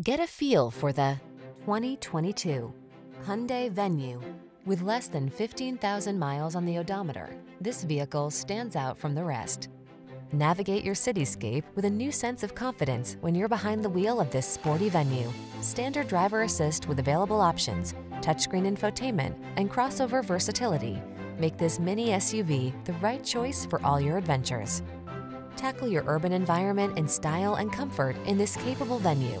Get a feel for the 2022 Hyundai Venue. With less than 15,000 miles on the odometer, this vehicle stands out from the rest. Navigate your cityscape with a new sense of confidence when you're behind the wheel of this sporty venue. Standard driver assist with available options, touchscreen infotainment, and crossover versatility make this mini SUV the right choice for all your adventures. Tackle your urban environment in style and comfort in this capable venue.